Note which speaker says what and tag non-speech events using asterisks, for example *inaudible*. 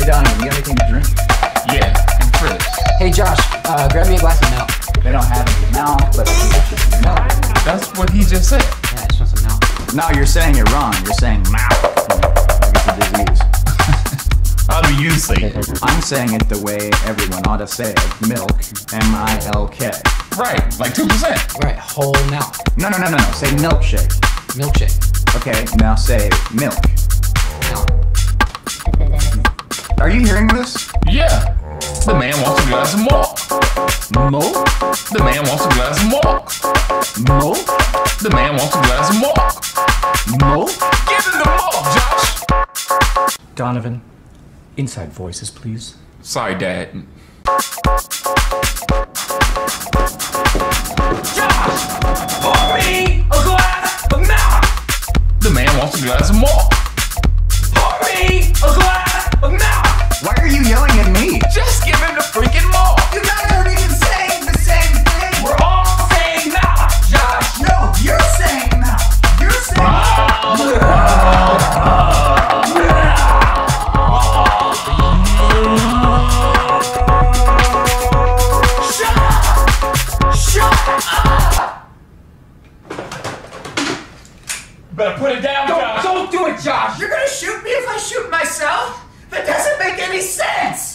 Speaker 1: Hey Donovan, you got anything to drink?
Speaker 2: Yeah, and Chris.
Speaker 3: Hey Josh, uh, grab me a glass of milk.
Speaker 1: They don't have any milk, but I can get you some milk.
Speaker 2: That's what he just said.
Speaker 3: Yeah, I just want some milk.
Speaker 1: No, you're saying it wrong. You're saying mouth. Like it's a disease. *laughs*
Speaker 2: How do you say it?
Speaker 1: I'm saying it the way everyone ought to say it. Milk. M-I-L-K.
Speaker 2: Right, like 2%.
Speaker 3: Right, whole milk.
Speaker 1: No, no, no, no, no. Say milkshake.
Speaker 3: Milkshake.
Speaker 1: Okay, now say milk. Are you hearing this?
Speaker 2: Yeah. The man wants a glass of milk.
Speaker 1: Mo?
Speaker 2: The man wants a glass of milk.
Speaker 1: Mo?
Speaker 2: The man wants a glass of milk.
Speaker 1: Mo?
Speaker 2: Give him the milk, Josh.
Speaker 4: Donovan, inside voices, please.
Speaker 2: Sorry, Dad. Josh!
Speaker 5: Pour me a glass of milk!
Speaker 2: The man wants a glass of milk.
Speaker 5: Pour me a glass
Speaker 2: Better put it down,
Speaker 5: Don't, don't do it, Josh! You're gonna shoot me if I shoot myself? That doesn't make any sense!